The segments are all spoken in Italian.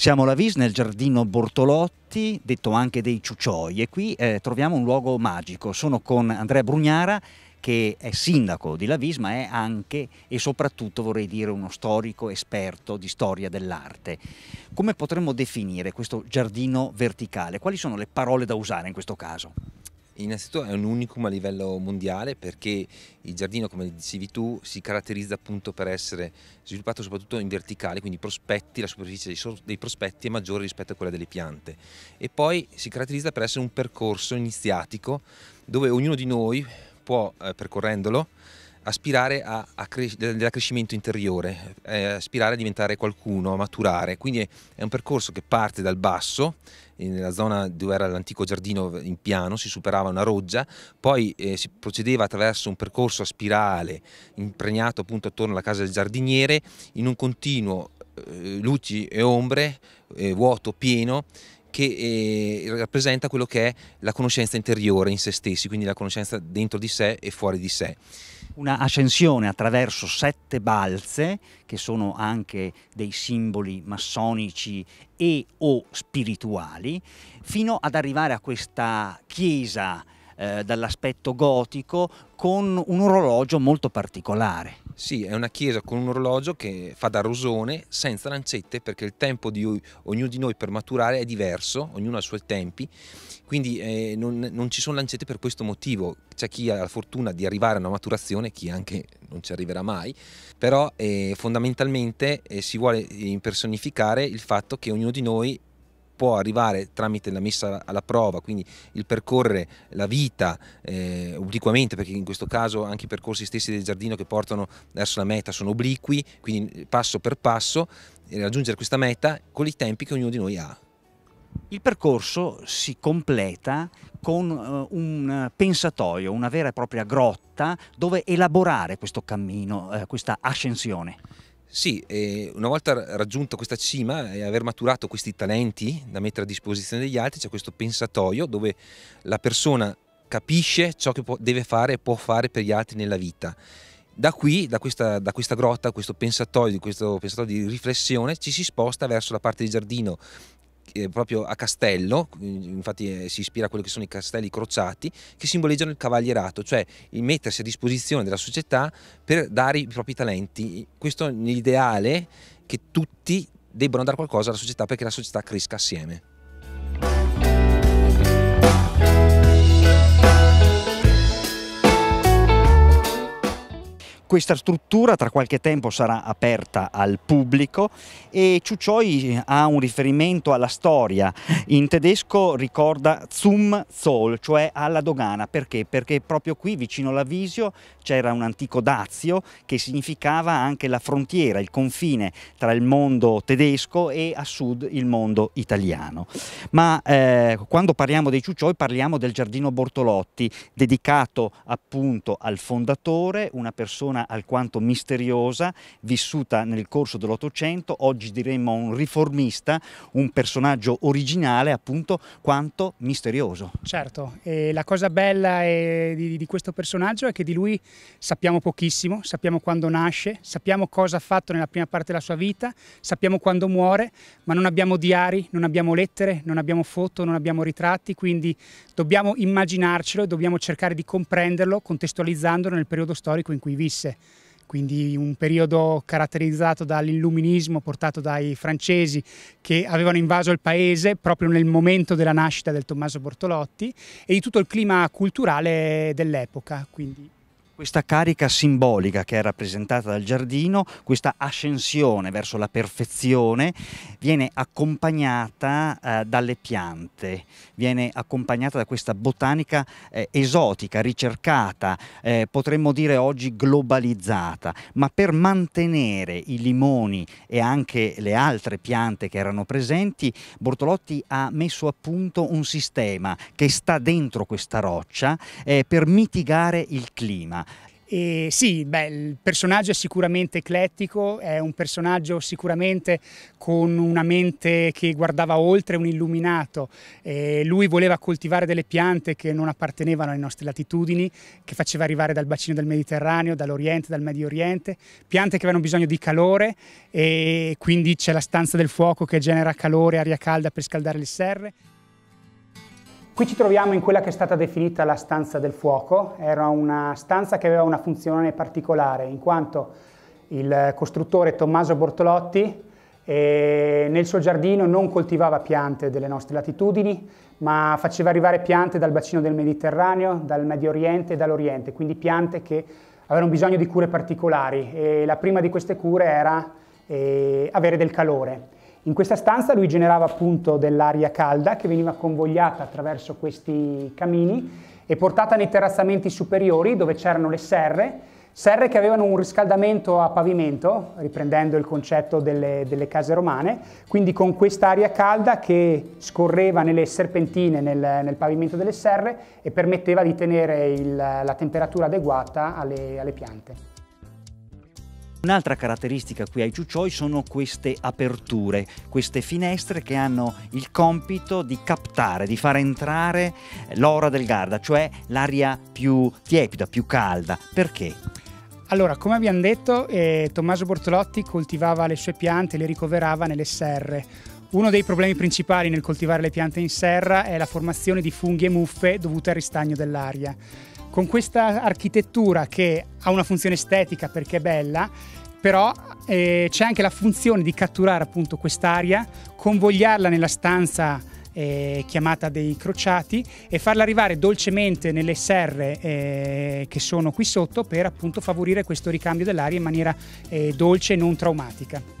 Siamo alla Vis nel giardino Bortolotti, detto anche dei Ciucioi, e qui eh, troviamo un luogo magico. Sono con Andrea Brugnara, che è sindaco di Lavis, ma è anche e soprattutto, vorrei dire, uno storico esperto di storia dell'arte. Come potremmo definire questo giardino verticale? Quali sono le parole da usare in questo caso? Innanzitutto è un unicum a livello mondiale perché il giardino, come dicevi tu, si caratterizza appunto per essere sviluppato soprattutto in verticale, quindi prospetti, la superficie dei prospetti è maggiore rispetto a quella delle piante. E poi si caratterizza per essere un percorso iniziatico dove ognuno di noi può, eh, percorrendolo, aspirare a, a cres- dell'accrescimento interiore, eh, aspirare a diventare qualcuno, a maturare. Quindi è un percorso che parte dal basso, nella zona dove era l'antico giardino in piano, si superava una roggia, poi eh, si procedeva attraverso un percorso a spirale impregnato appunto attorno alla casa del giardiniere in un continuo eh, luci e ombre, eh, vuoto pieno che eh, rappresenta quello che è la conoscenza interiore in se stessi, quindi la conoscenza dentro di sé e fuori di sé. Una ascensione attraverso sette balze, che sono anche dei simboli massonici e o spirituali, fino ad arrivare a questa chiesa eh, dall'aspetto gotico con un orologio molto particolare. Sì, è una chiesa con un orologio che fa da rosone senza lancette perché il tempo di ognuno di noi per maturare è diverso, ognuno ha i suoi tempi, quindi eh, non, non, ci sono lancette per questo motivo. C'è chi ha la fortuna di arrivare a una maturazione, chi anche non ci arriverà mai, però eh, fondamentalmente eh, si vuole impersonificare il fatto che ognuno di noi può arrivare tramite la messa alla prova, quindi il percorrere la vita eh, obliquamente, perché in questo caso anche i percorsi stessi del giardino che portano verso la meta sono obliqui, quindi passo per passo, raggiungere questa meta con i tempi che ognuno di noi ha. Il percorso si completa con uh, un pensatoio, una vera e propria grotta dove elaborare questo cammino, uh, questa ascensione. Sì, una volta raggiunto questa cima e aver maturato questi talenti da mettere a disposizione degli altri, c'è questo pensatoio dove la persona capisce ciò che può, deve fare e può fare per gli altri nella vita. Da qui, da questa, da questa grotta, questo pensatoio, questo pensatoio di riflessione, ci si sposta verso la parte di giardino eh, proprio a castello, infatti eh, si ispira a quelli che sono i castelli crociati, che simboleggiano il cavalierato, cioè il mettersi a disposizione della società per dare i propri talenti. Questo è l'ideale che tutti debbano dare qualcosa alla società perché la società cresca assieme. Questa struttura tra qualche tempo sarà aperta al pubblico e Ciucioi ha un riferimento alla storia. In tedesco ricorda Zum Zoll, cioè alla dogana. Perché? Perché proprio qui vicino alla Visio c'era un antico dazio che significava anche la frontiera, il confine tra il mondo tedesco e a sud il mondo italiano. Ma eh, quando parliamo dei Ciucioi parliamo del giardino Bortolotti, dedicato appunto al fondatore, una persona persona alquanto misteriosa, vissuta nel corso dell'Ottocento, oggi diremmo un riformista, un personaggio originale appunto quanto misterioso. Certo, e la cosa bella di, di questo personaggio è che di lui sappiamo pochissimo, sappiamo quando nasce, sappiamo cosa ha fatto nella prima parte della sua vita, sappiamo quando muore, ma non abbiamo diari, non abbiamo lettere, non abbiamo foto, non abbiamo ritratti, quindi dobbiamo immaginarcelo, dobbiamo cercare di comprenderlo contestualizzandolo nel periodo storico in cui visse quindi un periodo caratterizzato dall'illuminismo portato dai francesi che avevano invaso il paese proprio nel momento della nascita del Tommaso Bortolotti e di tutto il clima culturale dell'epoca. Quindi questa carica simbolica che è rappresentata dal giardino, questa ascensione verso la perfezione, viene accompagnata eh, dalle piante, viene accompagnata da questa botanica eh, esotica, ricercata, eh, potremmo dire oggi globalizzata, ma per mantenere i limoni e anche le altre piante che erano presenti, Bortolotti ha messo a punto un sistema che sta dentro questa roccia eh, per mitigare il clima E sì, beh, il personaggio è sicuramente eclettico, è un personaggio sicuramente con una mente che guardava oltre, un illuminato. E lui voleva coltivare delle piante che non appartenevano alle nostre latitudini, che faceva arrivare dal bacino del Mediterraneo, dall'Oriente, dal Medio Oriente, piante che avevano bisogno di calore e quindi c'è la stanza del fuoco che genera calore, aria calda per scaldare le serre. Qui ci troviamo in quella che è stata definita la stanza del fuoco, era una stanza che aveva una funzione particolare in quanto il costruttore Tommaso Bortolotti eh, nel suo giardino non coltivava piante delle nostre latitudini, ma faceva arrivare piante dal bacino del Mediterraneo, dal Medio Oriente e dall'Oriente, quindi piante che avevano bisogno di cure particolari e la prima di queste cure era eh, avere del calore. In questa stanza lui generava appunto dell'aria calda che veniva convogliata attraverso questi camini e portata nei terrazzamenti superiori dove c'erano le serre, serre che avevano un riscaldamento a pavimento, riprendendo il concetto delle, delle case romane, quindi con quest'aria calda che scorreva nelle serpentine nel, nel, pavimento delle serre e permetteva di tenere il, la temperatura adeguata alle, alle piante. Un'altra caratteristica qui ai Ciucioi sono queste aperture, queste finestre che hanno il compito di captare, di far entrare l'ora del Garda, cioè l'aria più tiepida, più calda. Perché? Allora, come abbiamo detto, eh, Tommaso Bortolotti coltivava le sue piante e le ricoverava nelle serre. Uno dei problemi principali nel coltivare le piante in serra è la formazione di funghi e muffe dovute al ristagno dell'aria. Con questa architettura che ha una funzione estetica perché è bella, però eh, c'è anche la funzione di catturare appunto quest'aria, convogliarla nella stanza eh, chiamata dei crociati e farla arrivare dolcemente nelle serre eh, che sono qui sotto per appunto favorire questo ricambio dell'aria in maniera eh, dolce e non traumatica.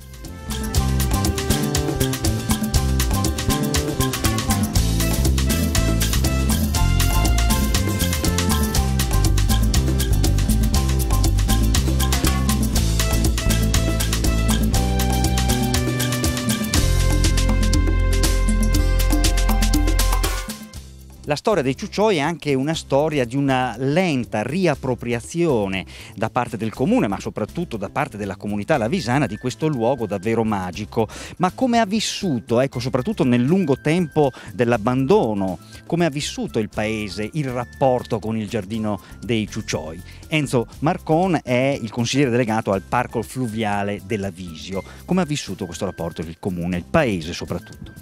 Storia dei Ciucioi è anche una storia di una lenta riappropriazione da parte del comune, ma soprattutto da parte della comunità lavisana di questo luogo davvero magico. Ma come ha vissuto, ecco, soprattutto nel lungo tempo dell'abbandono, come ha vissuto il paese il rapporto con il giardino dei Ciucioi? Enzo Marcon è il consigliere delegato al parco fluviale della Visio. Come ha vissuto questo rapporto il comune, il paese soprattutto?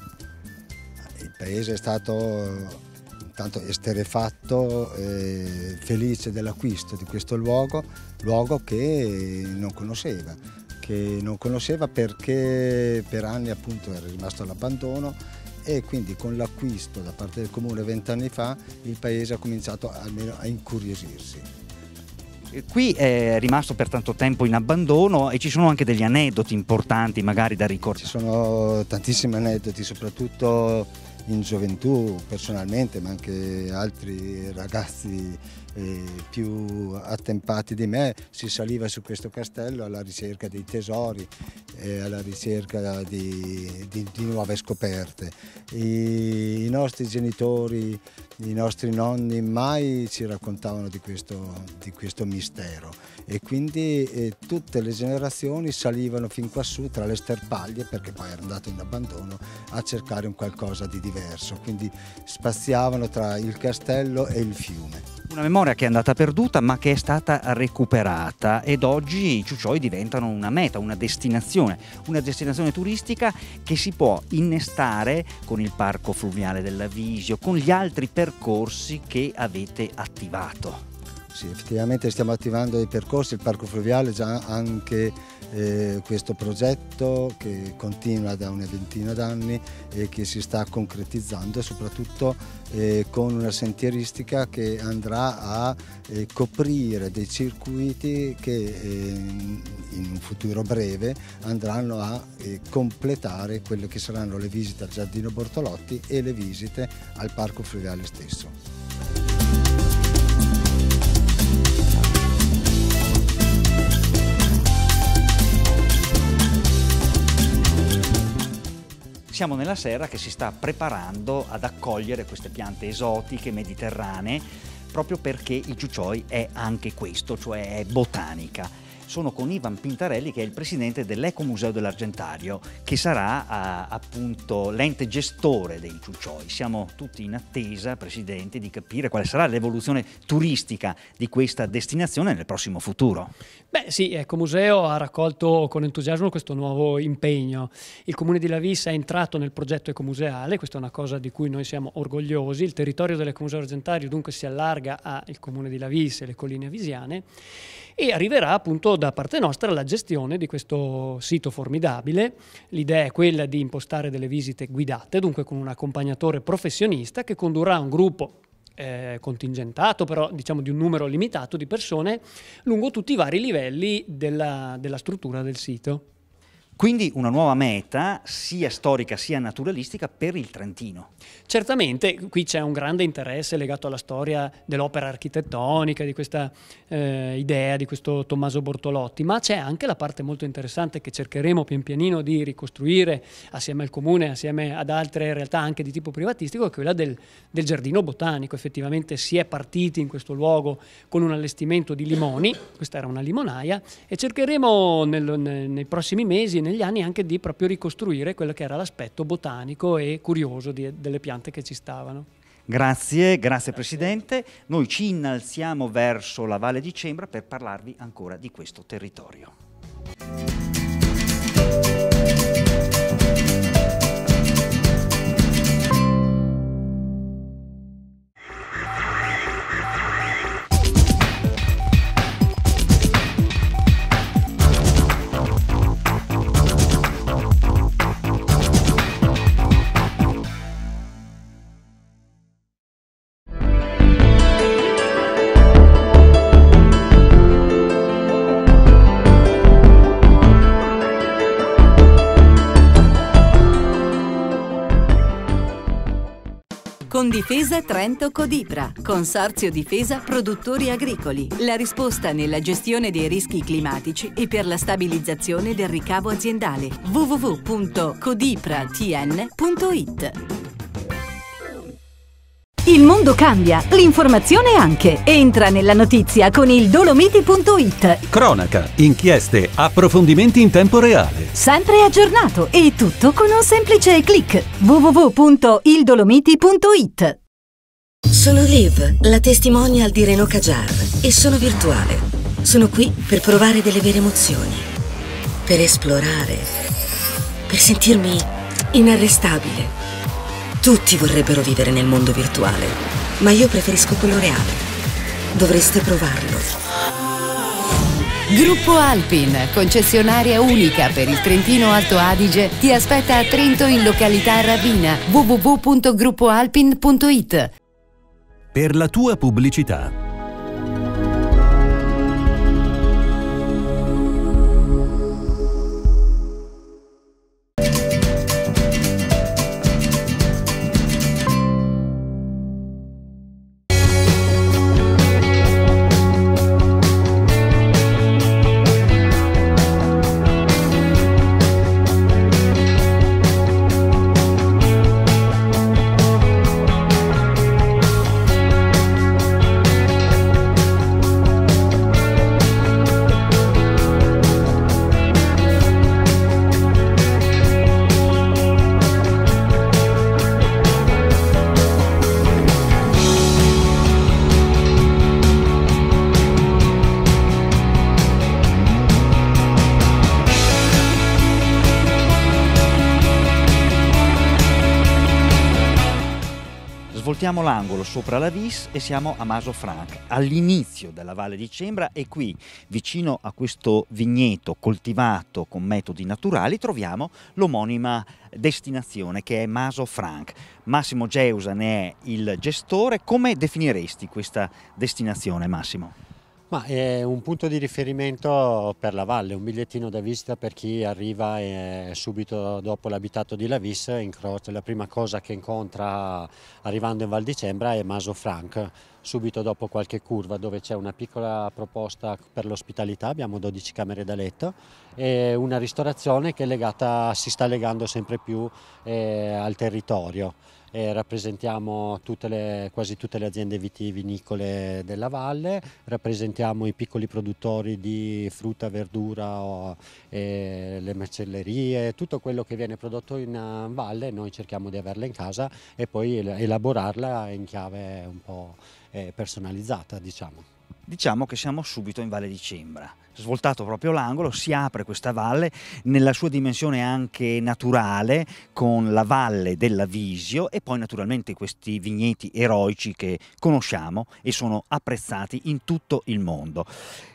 Il paese è stato tanto esterefatto e felice dell'acquisto di questo luogo, luogo che non conosceva, che non conosceva perché per anni appunto era rimasto all'abbandono e quindi con l'acquisto da parte del comune vent'anni fa il paese ha cominciato almeno a incuriosirsi. Qui è rimasto per tanto tempo in abbandono e ci sono anche degli aneddoti importanti magari da ricordare. Ci sono tantissimi aneddoti, soprattutto in gioventù personalmente, ma anche altri ragazzi eh, più attempati di me, si saliva su questo castello alla ricerca dei tesori, eh, alla ricerca di, di, di nuove scoperte. I, I, nostri genitori, i nostri nonni mai ci raccontavano di questo, di questo mistero e quindi eh, tutte le generazioni salivano fin quassù tra le sterpaglie perché poi era andato in abbandono a cercare un qualcosa di diverso, quindi spaziavano tra il castello e il fiume. Una memoria che è andata perduta ma che è stata recuperata ed oggi i Ciucioi diventano una meta, una destinazione, una destinazione turistica che si può innestare con il parco fluviale della Visio, con gli altri percorsi che avete attivato. Sì, effettivamente stiamo attivando i percorsi, il parco fluviale già anche eh, questo progetto che continua da una ventina d'anni e che si sta concretizzando soprattutto eh, con una sentieristica che andrà a eh, coprire dei circuiti che eh, in un futuro breve andranno a eh, completare quelle che saranno le visite al Giardino Bortolotti e le visite al Parco Fluviale stesso. Siamo nella serra che si sta preparando ad accogliere queste piante esotiche mediterranee proprio perché il Ciucioi è anche questo, cioè è botanica sono con Ivan Pintarelli che è il presidente dell'Ecomuseo dell'Argentario che sarà a, appunto l'ente gestore dei Ciuccioi. Siamo tutti in attesa, presidente, di capire quale sarà l'evoluzione turistica di questa destinazione nel prossimo futuro. Beh sì, Ecomuseo ha raccolto con entusiasmo questo nuovo impegno. Il comune di Lavissa è entrato nel progetto ecomuseale, questa è una cosa di cui noi siamo orgogliosi. Il territorio dell'Ecomuseo Argentario dunque si allarga al comune di Lavissa e le colline avisiane e arriverà appunto da parte nostra la gestione di questo sito formidabile. L'idea è quella di impostare delle visite guidate, dunque con un accompagnatore professionista che condurrà un gruppo eh, contingentato, però diciamo di un numero limitato di persone lungo tutti i vari livelli della, della struttura del sito. Quindi una nuova meta, sia storica sia naturalistica, per il Trentino. Certamente, qui c'è un grande interesse legato alla storia dell'opera architettonica, di questa eh, idea di questo Tommaso Bortolotti, ma c'è anche la parte molto interessante che cercheremo pian pianino di ricostruire assieme al comune, assieme ad altre realtà anche di tipo privatistico, che è quella del, del giardino botanico. Effettivamente si è partiti in questo luogo con un allestimento di limoni, questa era una limonaia, e cercheremo nel, nei prossimi mesi, negli anni anche di proprio ricostruire quello che era l'aspetto botanico e curioso di, delle piante che ci stavano. Grazie, grazie Presidente. Noi ci innalziamo verso la Valle di Cembra per parlarvi ancora di questo territorio. Difesa Trento Codipra, Consorzio Difesa Produttori Agricoli. La risposta nella gestione dei rischi climatici e per la stabilizzazione del ricavo aziendale. www.codipratn.it il mondo cambia, l'informazione anche. Entra nella notizia con il dolomiti.it. Cronaca, inchieste, approfondimenti in tempo reale. Sempre aggiornato e tutto con un semplice clic. www.ildolomiti.it. Sono Liv, la testimonial di Renault Kajar e sono virtuale. Sono qui per provare delle vere emozioni, per esplorare, per sentirmi inarrestabile tutti vorrebbero vivere nel mondo virtuale, ma io preferisco quello reale. Dovreste provarlo. Gruppo Alpin, concessionaria unica per il Trentino Alto Adige, ti aspetta a Trento in località Rabbina www.gruppoalpin.it. Per la tua pubblicità Voltiamo l'angolo sopra la Vis e siamo a Maso Frank, all'inizio della Valle di Cembra e qui, vicino a questo vigneto coltivato con metodi naturali, troviamo l'omonima destinazione che è Maso Frank. Massimo Geusa ne è il gestore. Come definiresti questa destinazione, Massimo? Ma è un punto di riferimento per la valle, un bigliettino da visita per chi arriva e subito dopo l'abitato di Lavis, la prima cosa che incontra arrivando in Val di Cembra è Maso Frank, subito dopo qualche curva dove c'è una piccola proposta per l'ospitalità, abbiamo 12 camere da letto e una ristorazione che legata, si sta legando sempre più eh, al territorio. Eh, rappresentiamo tutte le, quasi tutte le aziende vitivinicole della valle, rappresentiamo i piccoli produttori di frutta, verdura, o, eh, le macellerie, tutto quello che viene prodotto in uh, valle noi cerchiamo di averla in casa e poi elaborarla in chiave un po' eh, personalizzata diciamo. Diciamo che siamo subito in Valle di Cembra svoltato proprio l'angolo, si apre questa valle nella sua dimensione anche naturale con la valle della Visio e poi naturalmente questi vigneti eroici che conosciamo e sono apprezzati in tutto il mondo.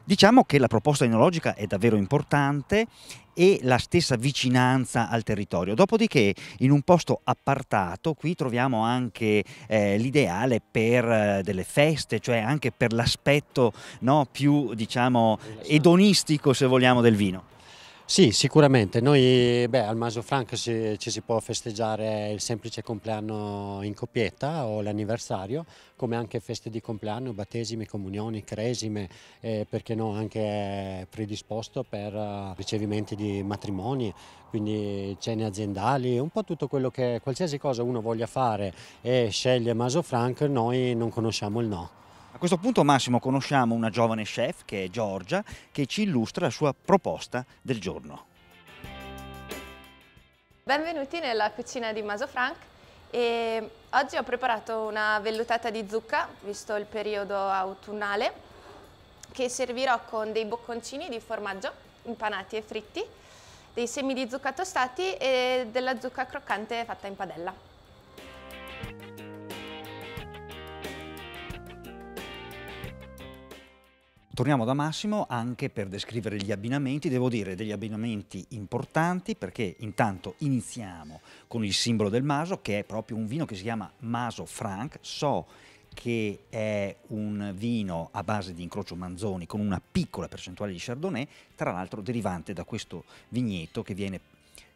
Diciamo che la proposta enologica è davvero importante e la stessa vicinanza al territorio. Dopodiché in un posto appartato qui troviamo anche eh, l'ideale per eh, delle feste, cioè anche per l'aspetto no, più diciamo edonistico se vogliamo del vino. Sì, sicuramente. Noi beh, al Maso Frank ci, ci si può festeggiare il semplice compleanno in coppietta o l'anniversario, come anche feste di compleanno, battesimi, comunioni, cresime, eh, perché no, anche predisposto per uh, ricevimenti di matrimoni, quindi cene aziendali, un po' tutto quello che qualsiasi cosa uno voglia fare e sceglie Maso Frank, noi non conosciamo il no. A questo punto Massimo conosciamo una giovane chef che è Giorgia che ci illustra la sua proposta del giorno. Benvenuti nella cucina di Maso Frank e oggi ho preparato una vellutata di zucca, visto il periodo autunnale, che servirò con dei bocconcini di formaggio impanati e fritti, dei semi di zucca tostati e della zucca croccante fatta in padella. Torniamo da Massimo anche per descrivere gli abbinamenti, devo dire degli abbinamenti importanti perché intanto iniziamo con il simbolo del Maso che è proprio un vino che si chiama Maso Franc, so che è un vino a base di incrocio Manzoni con una piccola percentuale di Chardonnay, tra l'altro derivante da questo vigneto che viene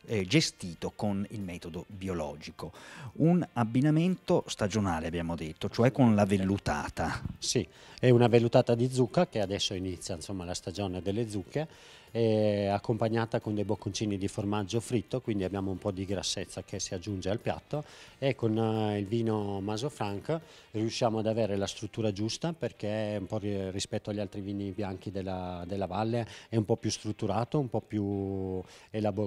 eh, gestito con il metodo biologico. Un abbinamento stagionale abbiamo detto, cioè con la vellutata. Sì, è una vellutata di zucca che adesso inizia insomma, la stagione delle zucche accompagnata con dei bocconcini di formaggio fritto, quindi abbiamo un po' di grassezza che si aggiunge al piatto e con eh, il vino Maso Franc riusciamo ad avere la struttura giusta perché un po' rispetto agli altri vini bianchi della, della valle è un po' più strutturato, un po' più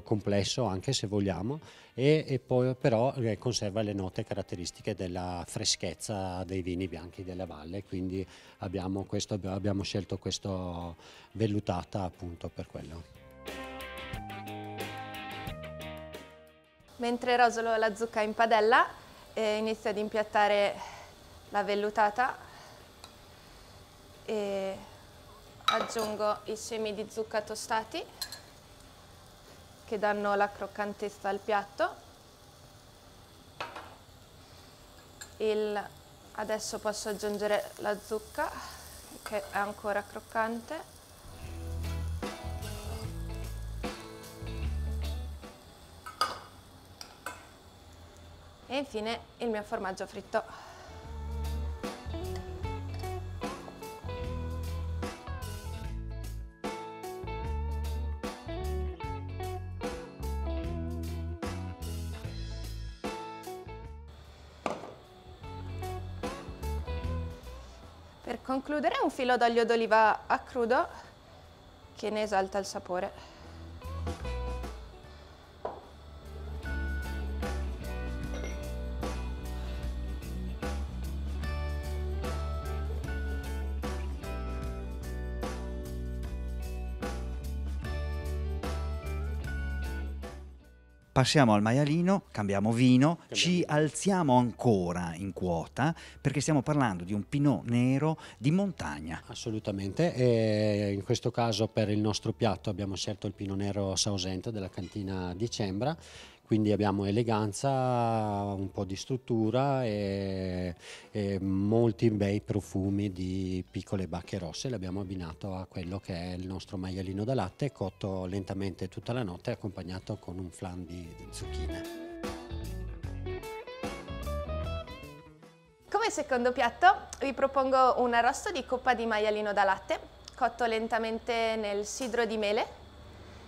complesso anche se vogliamo e, e poi però eh, conserva le note caratteristiche della freschezza dei vini bianchi della valle, quindi abbiamo, questo, abbiamo scelto questo vellutata appunto per quello. Mentre rosolo la zucca in padella eh, inizio ad impiattare la vellutata e aggiungo i semi di zucca tostati che danno la croccantezza al piatto. Il, adesso posso aggiungere la zucca che è ancora croccante. E infine il mio formaggio fritto. Concludere un filo d'olio d'oliva a crudo che ne esalta il sapore. Passiamo al maialino, cambiamo vino, cambiamo. ci alziamo ancora in quota perché stiamo parlando di un pinot nero di montagna. Assolutamente, e in questo caso per il nostro piatto abbiamo scelto il pinot nero Sausent della cantina di Cembra quindi abbiamo eleganza, un po' di struttura e, e, molti bei profumi di piccole bacche rosse. L'abbiamo abbinato a quello che è il nostro maialino da latte, cotto lentamente tutta la notte, accompagnato con un flan di zucchine. Come secondo piatto vi propongo un arrosto di coppa di maialino da latte, cotto lentamente nel sidro di mele.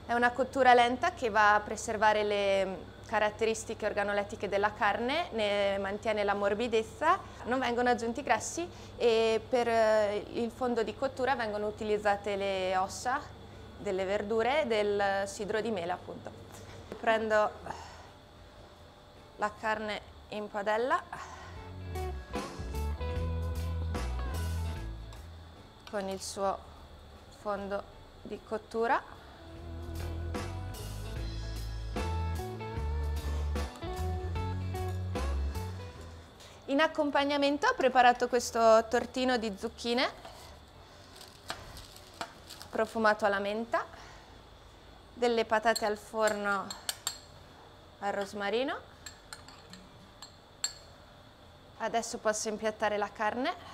È una cottura lenta che va a preservare le caratteristiche organolettiche della carne, ne mantiene la morbidezza, non vengono aggiunti grassi e per eh, il fondo di cottura vengono utilizzate le ossa delle verdure del sidro di mele appunto. Prendo la carne in padella con il suo fondo di cottura In accompagnamento ho preparato questo tortino di zucchine profumato alla menta, delle patate al forno al rosmarino. Adesso posso impiattare la carne.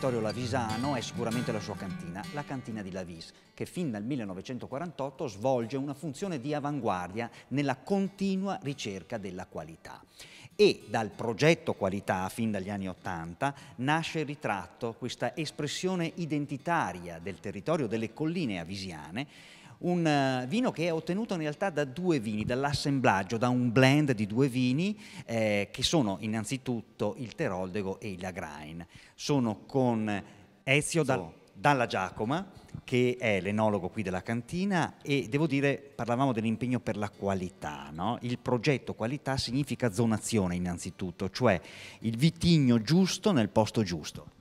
Territorio lavisano è sicuramente la sua cantina, la cantina di Lavis, che fin dal 1948 svolge una funzione di avanguardia nella continua ricerca della qualità. E dal progetto qualità, fin dagli anni Ottanta, nasce il ritratto, questa espressione identitaria del territorio delle colline avisiane, un eh, vino che è ottenuto in realtà da due vini, dall'assemblaggio, da un blend di due vini eh, che sono innanzitutto il Teroldego e il Lagrain. Sono con Ezio da- Dalla Giacoma, che è l'enologo qui della cantina e devo dire, parlavamo dell'impegno per la qualità, no? il progetto qualità significa zonazione innanzitutto, cioè il vitigno giusto nel posto giusto.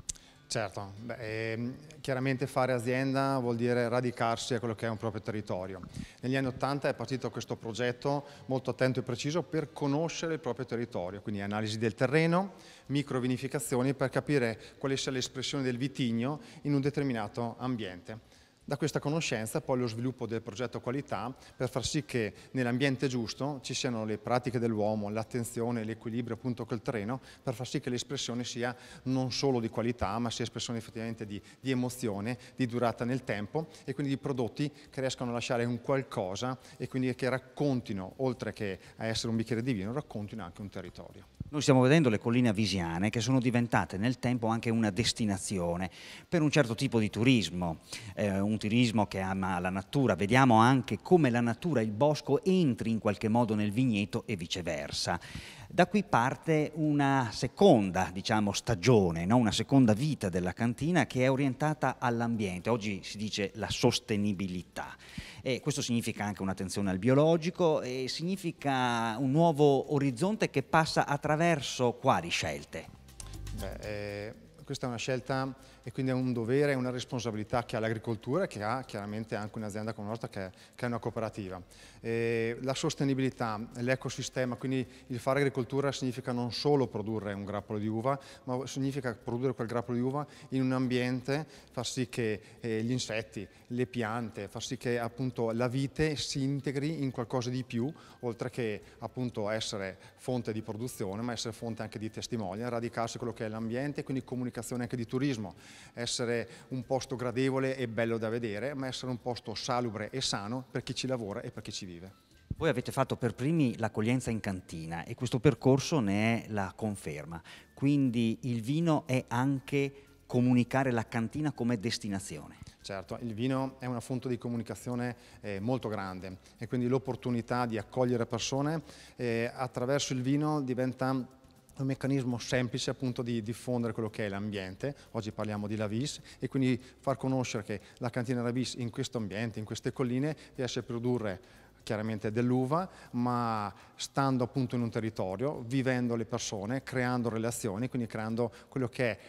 Certo, beh, ehm, chiaramente fare azienda vuol dire radicarsi a quello che è un proprio territorio. Negli anni Ottanta è partito questo progetto molto attento e preciso per conoscere il proprio territorio, quindi analisi del terreno, microvinificazioni per capire quale sia l'espressione del vitigno in un determinato ambiente. Da questa conoscenza poi lo sviluppo del progetto qualità per far sì che nell'ambiente giusto ci siano le pratiche dell'uomo, l'attenzione, l'equilibrio appunto col terreno per far sì che l'espressione sia non solo di qualità ma sia espressione effettivamente di, di emozione, di durata nel tempo e quindi di prodotti che riescano a lasciare un qualcosa e quindi che raccontino, oltre che a essere un bicchiere di vino, raccontino anche un territorio. Noi stiamo vedendo le colline avisiane che sono diventate nel tempo anche una destinazione per un certo tipo di turismo, eh, un turismo che ama la natura. Vediamo anche come la natura, il bosco entri in qualche modo nel vigneto e viceversa. Da qui parte una seconda diciamo, stagione, no? una seconda vita della cantina che è orientata all'ambiente. Oggi si dice la sostenibilità. E questo significa anche un'attenzione al biologico e significa un nuovo orizzonte che passa attraverso quali scelte? Beh, eh, questa è una scelta e quindi è un dovere, è una responsabilità che ha l'agricoltura e che ha chiaramente anche un'azienda come nostra che è, che è una cooperativa. Eh, la sostenibilità, l'ecosistema, quindi il fare agricoltura significa non solo produrre un grappolo di uva, ma significa produrre quel grappolo di uva in un ambiente, far sì che eh, gli insetti, le piante, far sì che appunto la vite si integri in qualcosa di più, oltre che appunto essere fonte di produzione, ma essere fonte anche di testimonial, radicarsi quello che è l'ambiente e quindi comunicazione anche di turismo, essere un posto gradevole e bello da vedere, ma essere un posto salubre e sano per chi ci lavora e per chi ci vive. Voi avete fatto per primi l'accoglienza in cantina e questo percorso ne è la conferma, quindi il vino è anche comunicare la cantina come destinazione. Certo, il vino è una fonte di comunicazione eh, molto grande e quindi l'opportunità di accogliere persone eh, attraverso il vino diventa un meccanismo semplice appunto di diffondere quello che è l'ambiente, oggi parliamo di Lavis e quindi far conoscere che la cantina Lavis in questo ambiente, in queste colline riesce a produrre chiaramente dell'uva, ma stando appunto in un territorio, vivendo le persone, creando relazioni, quindi creando quello che è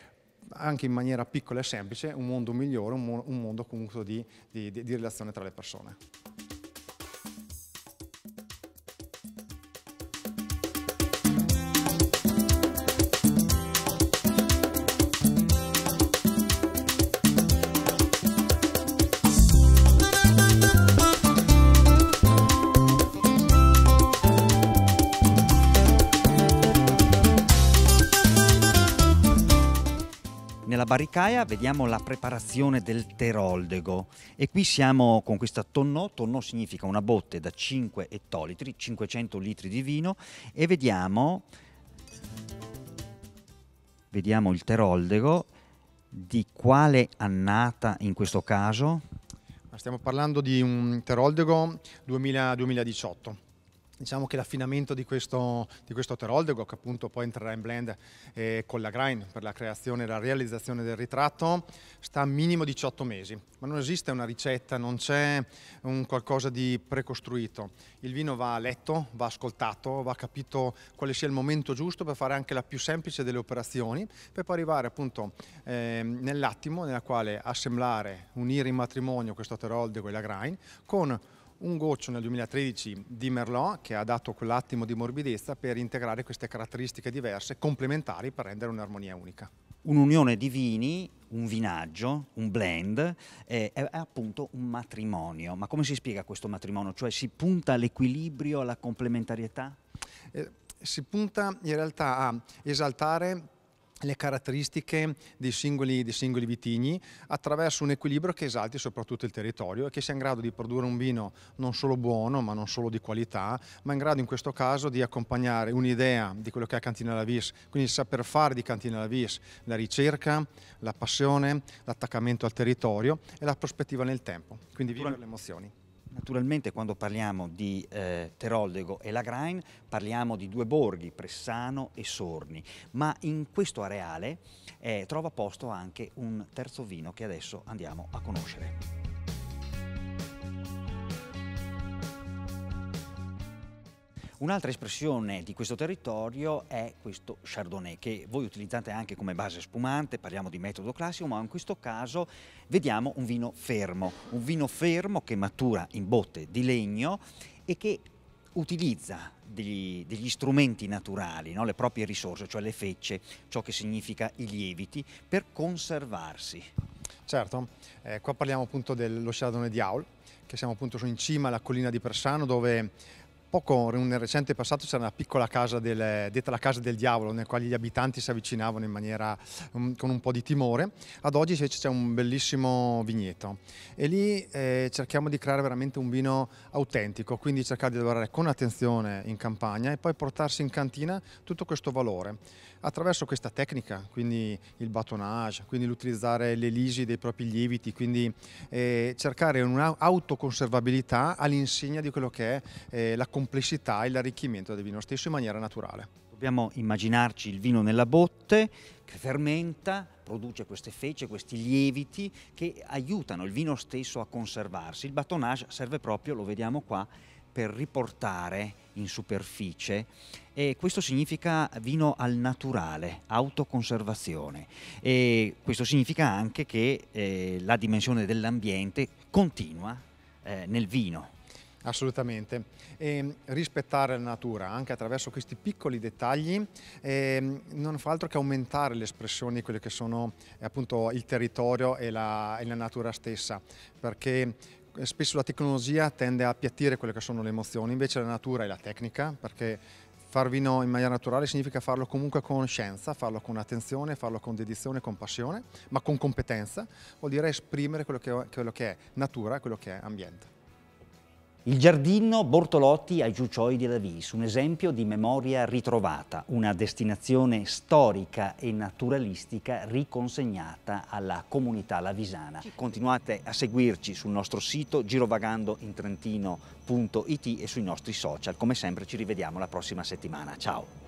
anche in maniera piccola e semplice, un mondo migliore, un, mondo comunque di, di, di relazione tra le persone. Barricaia vediamo la preparazione del teroldego. E qui siamo con questa tonnò, tonnò significa una botte da 5 ettolitri, 500 litri di vino. E vediamo, vediamo il teroldego di quale annata in questo caso? Stiamo parlando di un teroldego 2000, 2018 diciamo che l'affinamento di questo, di questo Teroldego, che appunto poi entrerà in blend eh, con la Grind per la creazione e la realizzazione del ritratto, sta a minimo 18 mesi. Ma non esiste una ricetta, non c'è un qualcosa di precostruito. Il vino va letto, va ascoltato, va capito quale sia il momento giusto per fare anche la più semplice delle operazioni, per poi arrivare appunto eh, nell'attimo nella quale assemblare, unire in matrimonio questo Teroldego e la Grind con un goccio nel 2013 di Merlot che ha dato quell'attimo di morbidezza per integrare queste caratteristiche diverse, complementari per rendere un'armonia unica. Un'unione di vini, un vinaggio, un blend, eh, è appunto un matrimonio. Ma come si spiega questo matrimonio? Cioè si punta all'equilibrio, alla complementarietà? Eh, si punta in realtà a esaltare le caratteristiche dei singoli, dei singoli, vitigni attraverso un equilibrio che esalti soprattutto il territorio e che sia in grado di produrre un vino non solo buono ma non solo di qualità ma in grado in questo caso di accompagnare un'idea di quello che è Cantina La Vis quindi il saper fare di Cantina La Vis la ricerca, la passione, l'attaccamento al territorio e la prospettiva nel tempo. Quindi vivere le emozioni Naturalmente quando parliamo di eh, Teroldego e Lagrain parliamo di due borghi, Pressano e Sorni, ma in questo areale eh, trova posto anche un terzo vino che adesso andiamo a conoscere. Un'altra espressione di questo territorio è questo Chardonnay che voi utilizzate anche come base spumante, parliamo di metodo classico, ma in questo caso vediamo un vino fermo, un vino fermo che matura in botte di legno e che utilizza degli, degli strumenti naturali, no? le proprie risorse, cioè le fecce, ciò che significa i lieviti, per conservarsi. Certo, eh, qua parliamo appunto dello Chardonnay di Aul, che siamo appunto in cima alla collina di Persano dove Poco nel recente passato c'era una piccola casa del, detta la casa del diavolo, nel quale gli abitanti si avvicinavano in maniera um, con un po' di timore. Ad oggi invece c'è un bellissimo vigneto e lì eh, cerchiamo di creare veramente un vino autentico, quindi cercare di lavorare con attenzione in campagna e poi portarsi in cantina tutto questo valore attraverso questa tecnica, quindi il batonage, quindi l'utilizzare le lisi dei propri lieviti, quindi eh, cercare un'autoconservabilità all'insegna di quello che è eh, la complessità e l'arricchimento del vino stesso in maniera naturale. Dobbiamo immaginarci il vino nella botte che fermenta, produce queste fece, questi lieviti che aiutano il vino stesso a conservarsi. Il batonage serve proprio, lo vediamo qua, per riportare in superficie e questo significa vino al naturale, autoconservazione e questo significa anche che eh, la dimensione dell'ambiente continua eh, nel vino. Assolutamente, e rispettare la natura anche attraverso questi piccoli dettagli eh, non fa altro che aumentare l'espressione di quello che sono appunto il territorio e la, e la natura stessa, perché spesso la tecnologia tende a appiattire quelle che sono le emozioni, invece la natura è la tecnica, perché Far vino in maniera naturale significa farlo comunque con scienza, farlo con attenzione, farlo con dedizione, con passione, ma con competenza, vuol dire esprimere quello che, quello che è natura, quello che è ambiente. Il giardino Bortolotti ai Giucioi di Lavis, un esempio di memoria ritrovata, una destinazione storica e naturalistica riconsegnata alla comunità lavisana. Continuate a seguirci sul nostro sito girovagandointrentino.it e sui nostri social. Come sempre ci rivediamo la prossima settimana. Ciao!